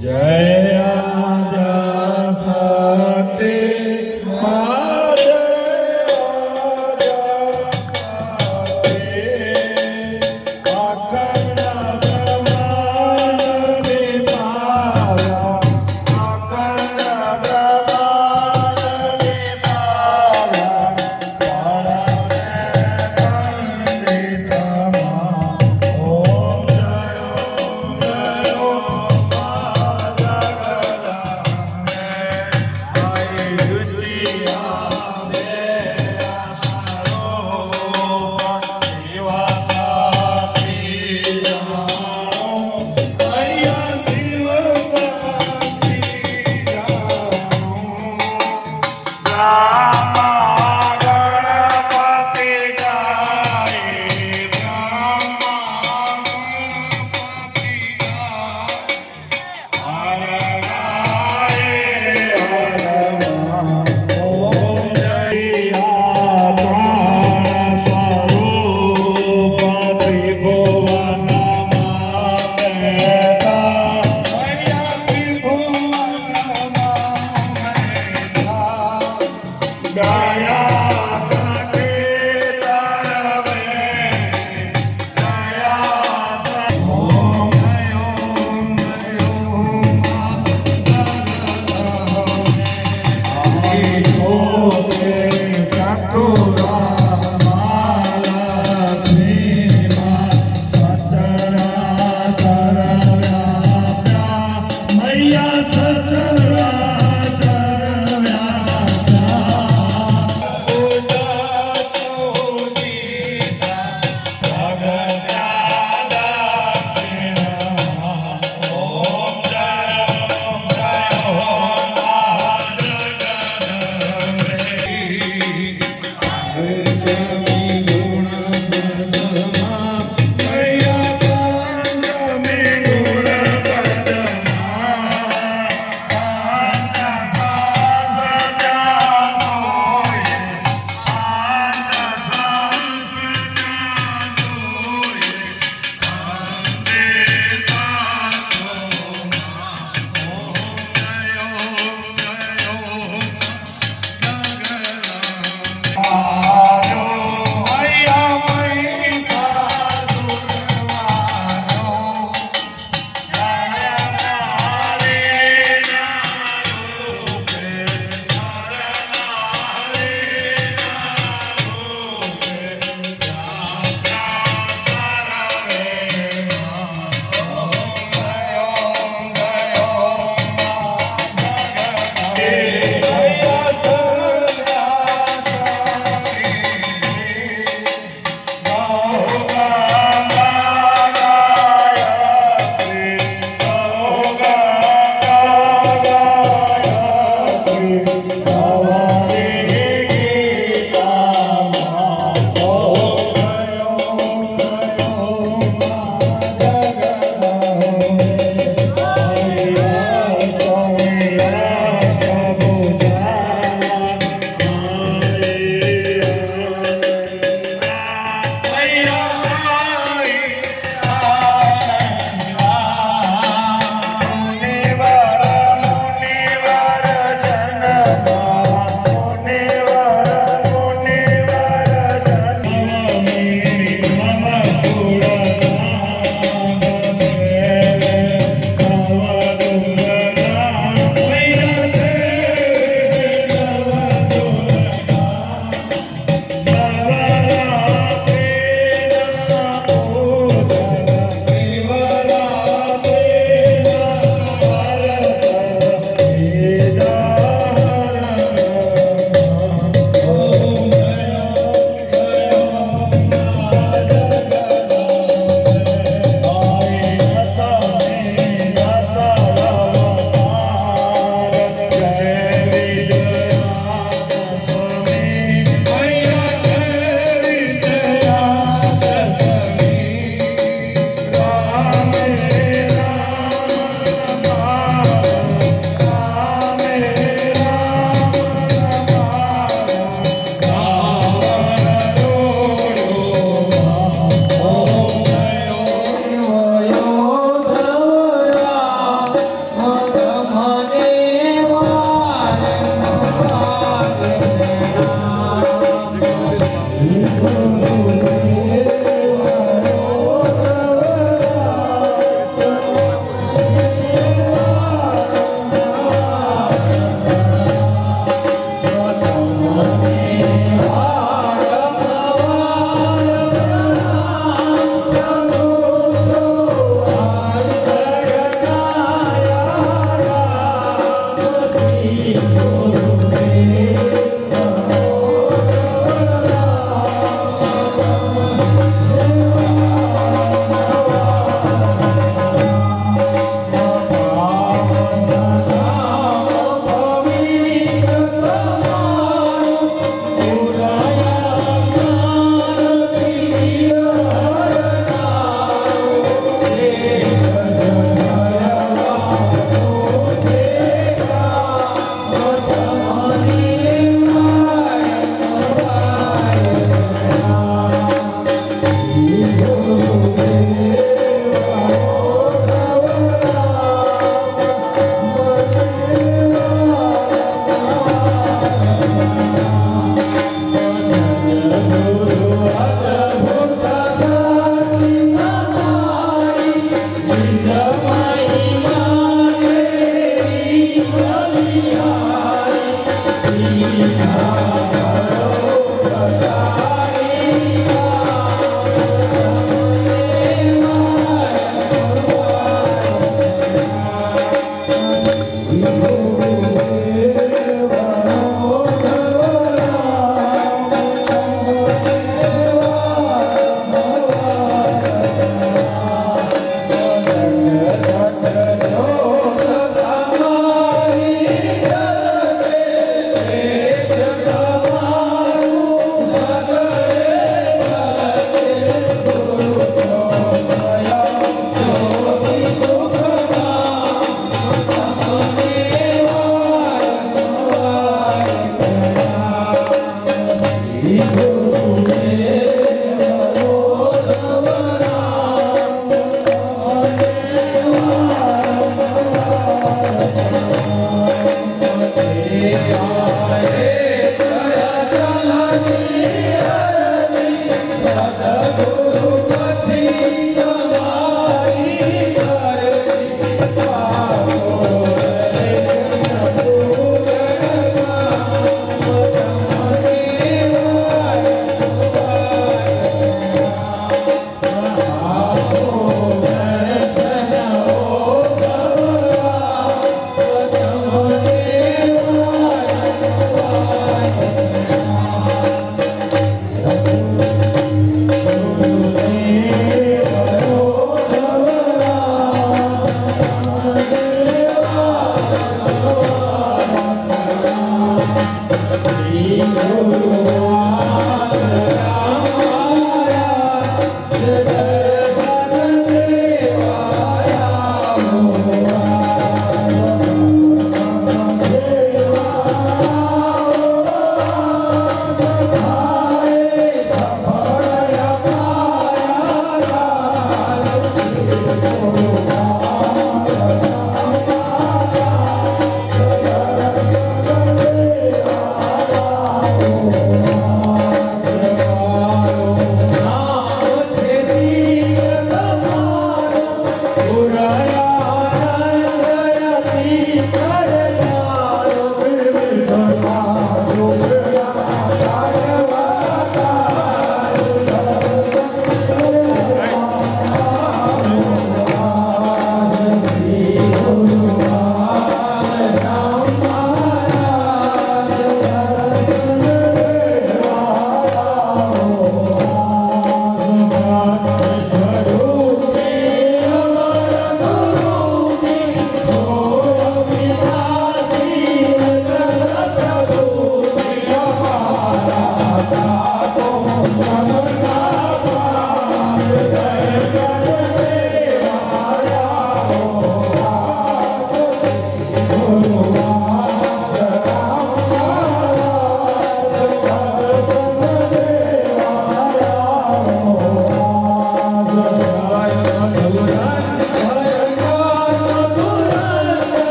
जय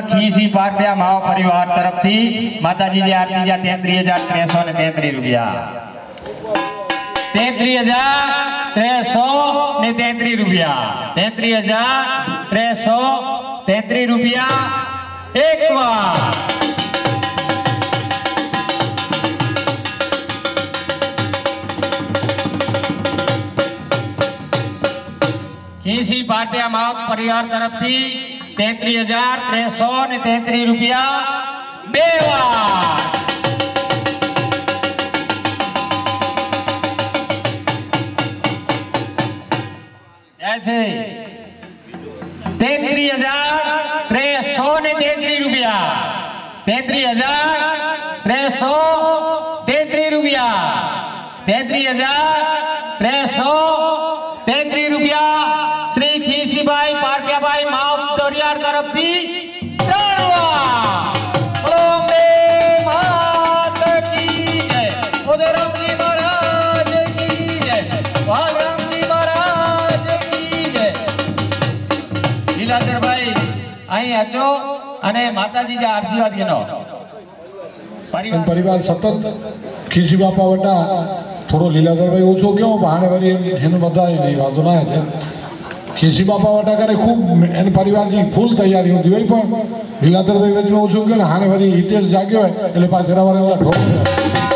ખીસી પરિવાર રૂપિયા તરફથી માતાજી આરતી જ્યાં તેત્રીસ હજાર ત્રેસો ને તેત્રીસ રૂપિયા. તેત્રીસ હજાર ત્રેસો ને તેત્રીસ રૂપિયા. તેત્રીસ હજાર ત્રેસો તેત્રીસ રૂપિયા. એક વાર. પાટિયા માપ પરિવાર તરફથી તેત્રીસ હજાર ત્રેસો ને તેત્રીસ રૂપિયા બે અને માતાજી આશીર્વાદ ગેનો પરિવાર સતત ખીસી બાપા વટા થોડો લીલાધરભાઈ ઓછો ગયો, ભાણે વળી એમ એનું બધા નહીં વાંધો ના છે ખીસી બાપા વટા કરે ખૂબ એને પરિવારની ફૂલ તૈયારી હોતી હોય પણ લીલાધરભાઈ વચમાં ઓછું ગયો ને હાણે વળી હિતેશ જાગ્યો હોય એટલે પાછળ ઠોક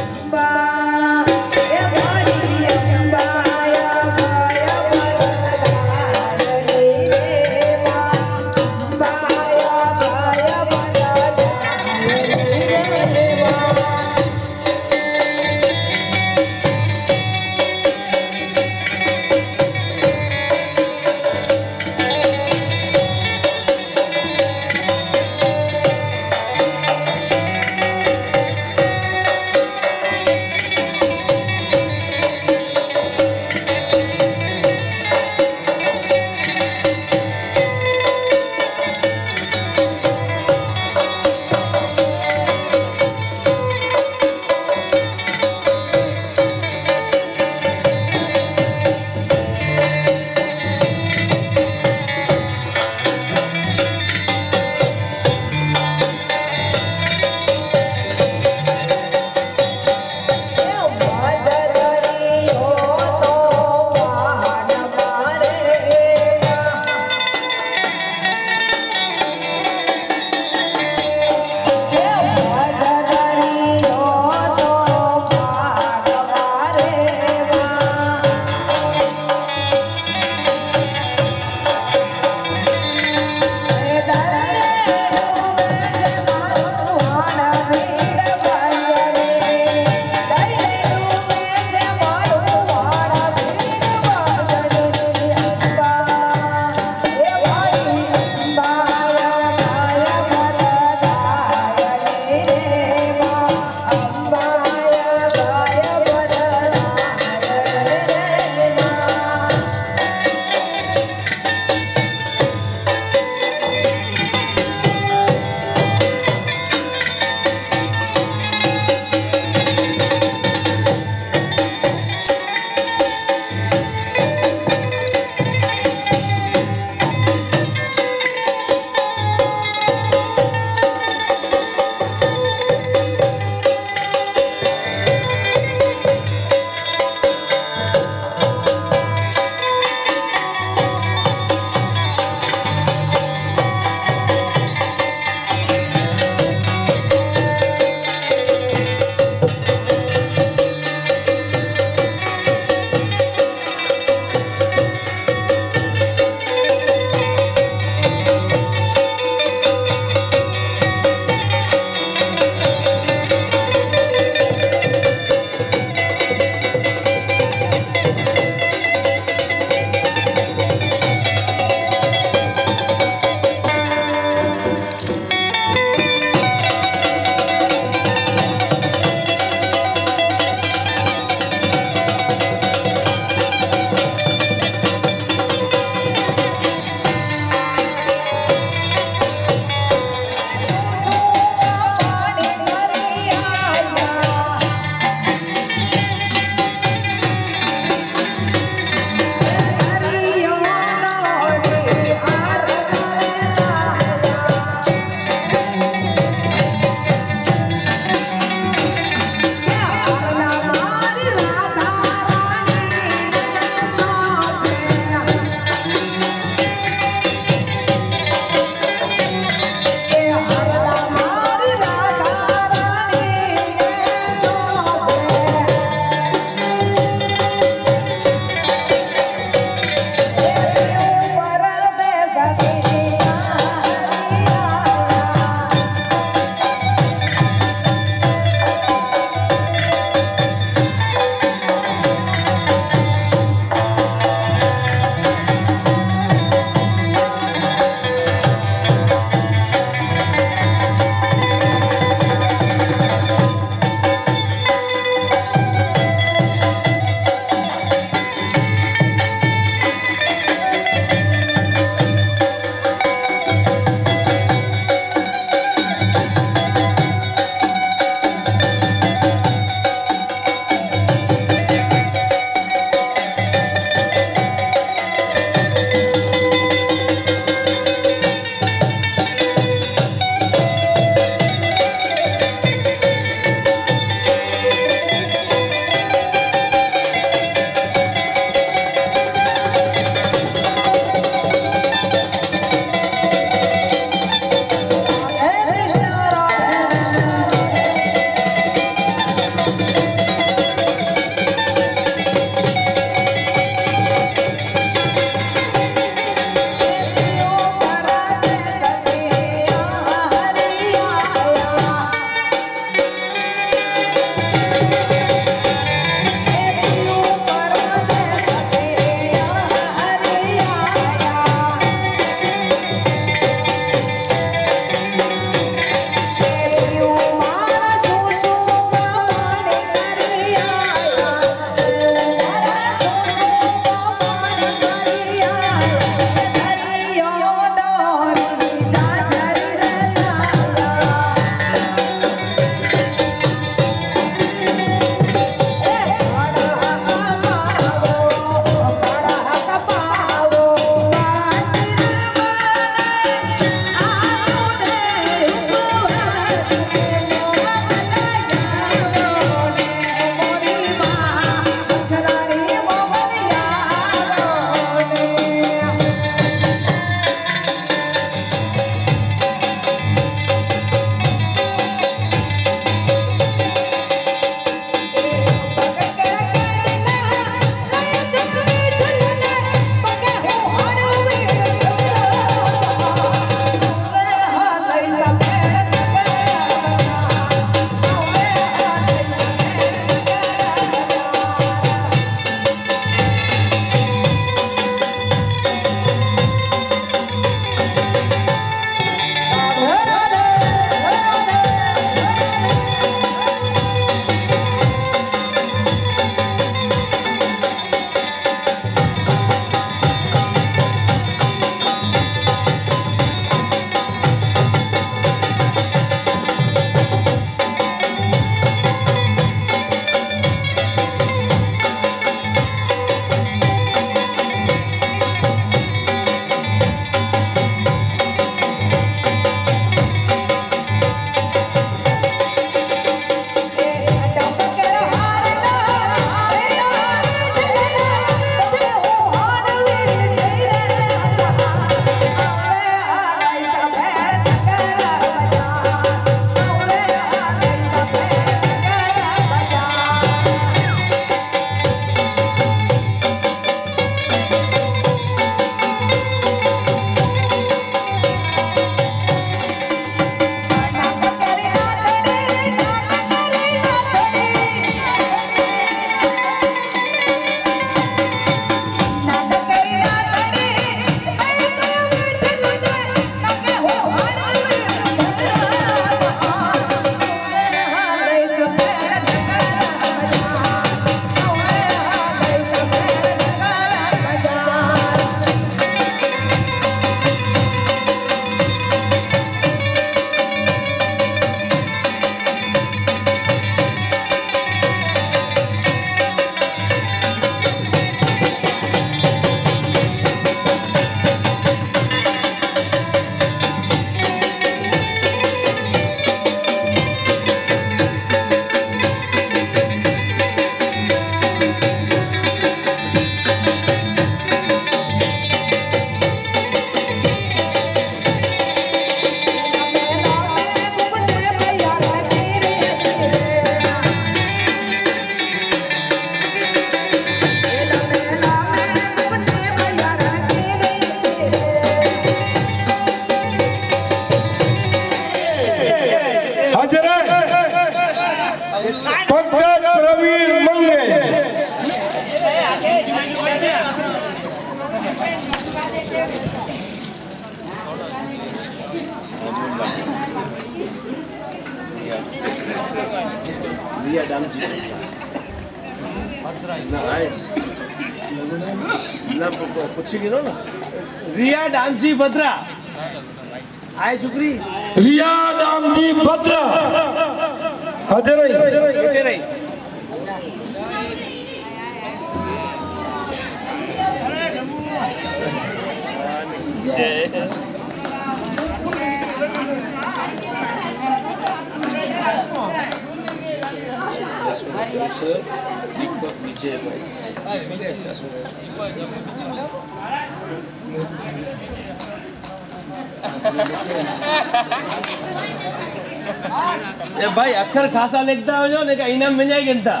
અક્ષર ખાસા લેખતા હોય ને કે ઇનામ મેંજાઈ ગયેતા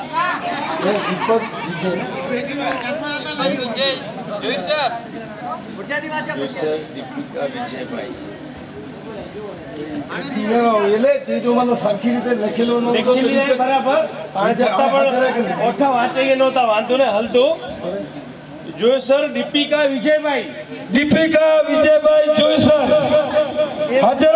દીપિકા વિજયભાઈ. દીપિકા વિજયભાઈ જોઈસર હાજર